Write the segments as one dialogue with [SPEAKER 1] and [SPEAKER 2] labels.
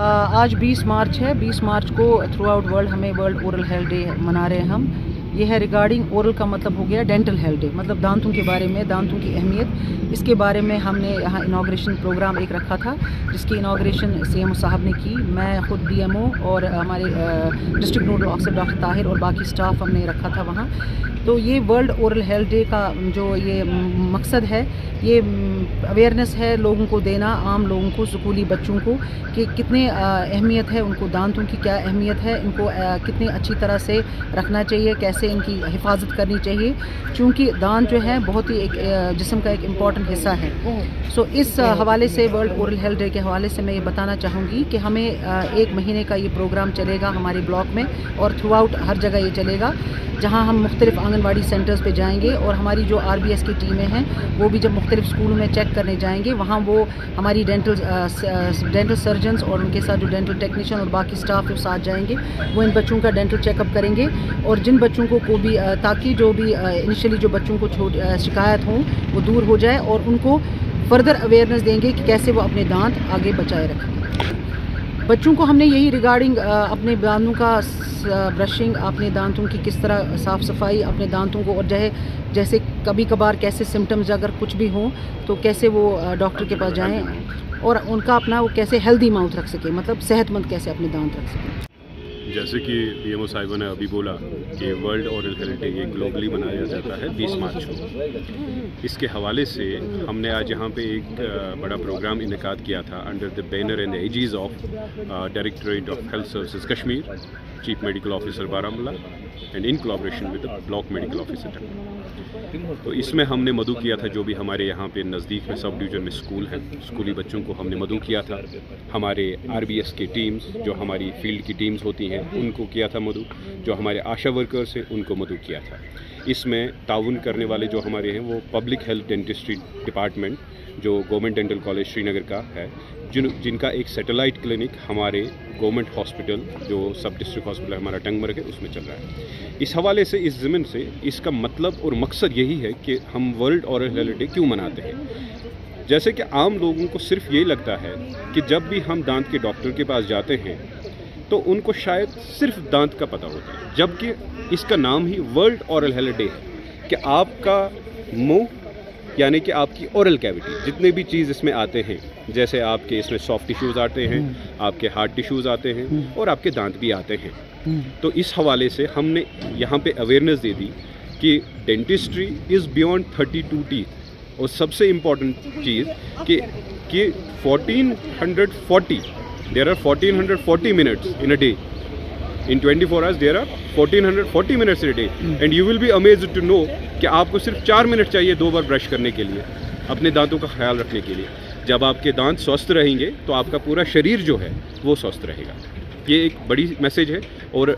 [SPEAKER 1] आज 20 मार्च है। 20 मार्च को थ्रू आउट वर्ल्ड हमें वर्ल्ड ओरल हेल्थ डे मना रहे हैं हम। ये है रिगार्डिंग ओरल का मतलब हो गया डेंटल हेल्थ डे मतलब दांतों के बारे में, दांतों की अहमियत। इसके बारे में हमने यहाँ इनाग्रेशन प्रोग्राम एक रखा था, जिसकी इनाग्रेशन सी एम साहब ने की। मैं ख़ुद डी एम ओ और हमारे district nodal officer doctor Tahir और बाकी स्टाफ हमने रखा था वहाँ। तो ये वर्ल्ड ओरल हेल्थ डे का जो ये मकसद है, ये अवेयरनेस है लोगों को देना, आम लोगों को, स्कूली बच्चों को, कि कितने अहमियत है उनको दांतों की, क्या अहमियत है, इनको कितनी अच्छी तरह से रखना चाहिए, कैसे इनकी हिफाजत करनी चाहिए। क्योंकि दान जो है बहुत ही एक जिसम का एक इंपॉर्टेंट हिस्सा है। सो इस हवाले से वर्ल्ड ओरल हेल्थ डे के हवाले से मैं ये बताना चाहूँगी कि हमें एक महीने का ये प्रोग्राम चलेगा हमारे ब्लॉक में और थ्रू आउट हर जगह ये चलेगा, जहाँ हम मुख्तलिफ़ आंगनबाड़ी सेंटर्स पे जाएँगे और हमारी जो आरबीएस की टीमें हैं, वो भी जब मुख्तलिफ़ स्कूलों में चेक करने जाएँगे, वहाँ वो हमारी डेंटल डेंटल सर्जन्स और उनके साथ जो डेंटल टेक्नीशियन और बाकी स्टाफ जो साथ जाएँगे, वो इन बच्चों का डेंटल चेकअप करेंगे और जिन बच्चों को को भी ताकि जो भी इनिशियली जो बच्चों को शिकायत हों, वो दूर हो जाए और उनको फर्दर अवेयरनेस देंगे कि कैसे वो अपने दांत आगे बचाए रखें। बच्चों को हमने यही रिगार्डिंग अपने दांतों का ब्रशिंग अपने दांतों की किस तरह साफ़ सफ़ाई, अपने दांतों को और जहे, जैसे कभी कभार कैसे सिम्टम्स अगर कुछ भी हों तो कैसे वो डॉक्टर के पास जाएँ और उनका अपना वो कैसे हेल्दी माउथ रख सके मतलब सेहतमंद कैसे अपने दांत रख सकें।
[SPEAKER 2] जैसे कि पी एम ने अभी बोला कि वर्ल्ड औरल हेरिटेज डे ये ग्लोबली मनाया जाता है 20 मार्च को। इसके हवाले से हमने आज यहाँ पे एक बड़ा प्रोग्राम इनका किया था under the banner and aegis of directorate of health services Kashmir. Chief medical officer Baramulla and in collaboration with block medical officer तो इसमें हमने मधु किया था, जो भी हमारे यहाँ पे नज़दीक में सब डिवीज़न में स्कूल हैं। स्कूली बच्चों को हमने मधु किया था। हमारे आरबीएस की टीम्स जो हमारी फ़ील्ड की टीम्स होती हैं, उनको किया था मधु जो हमारे आशा वर्कर्स हैं, उनको मधु किया था। इसमें ताउन करने वाले जो हमारे हैं, वो पब्लिक हेल्थ डेंटिस्ट्री डिपार्टमेंट जो गवर्नमेंट डेंटल कॉलेज श्रीनगर का है, जिन, जिनका एक सैटेलाइट क्लिनिक हमारे गवर्नमेंट हॉस्पिटल, जो सब डिस्ट्रिक्ट हॉस्पिटल हमारा टंगमर्ग है उसमें चल रहा है। इस हवाले से, इस ज़मीन से, इसका मतलब और मकसद यही है कि हम वर्ल्ड ऑरल हेल्थ डे क्यों मनाते हैं? जैसे कि आम लोगों को सिर्फ़ यही लगता है कि जब भी हम दांत के डॉक्टर के पास जाते हैं तो उनको शायद सिर्फ़ दांत का पता होता है, जबकि इसका नाम ही वर्ल्ड औरल हेल्थ डे है। कि आपका मुँह यानी कि आपकी ओरल कैविटी जितने भी चीज़ इसमें आते हैं जैसे आपके इसमें सॉफ्ट टिश्यूज़ आते हैं हम्म। आपके हार्ड टिश्यूज़ आते हैं हम्म। और आपके दांत भी आते हैं हम्म। तो इस हवाले से हमने यहाँ पे अवेयरनेस दे दी कि dentistry is beyond thirty two teeth और सबसे इंपॉर्टेंट चीज़ कि कि 1440 there are 1440 minutes in a day in 24 hours there are 1440 minutes minutes day and you will be amazed to know कि आपको सिर्फ़ चार मिनट चाहिए दो बार ब्रश करने के लिए, अपने दांतों का ख्याल रखने के लिए। जब आपके दांत स्वस्थ रहेंगे तो आपका पूरा शरीर जो है, वो स्वस्थ रहेगा। ये एक बड़ी मैसेज है और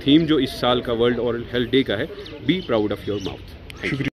[SPEAKER 2] थीम जो इस साल का वर्ल्ड और हेल्थ डे का है be proud of your mouth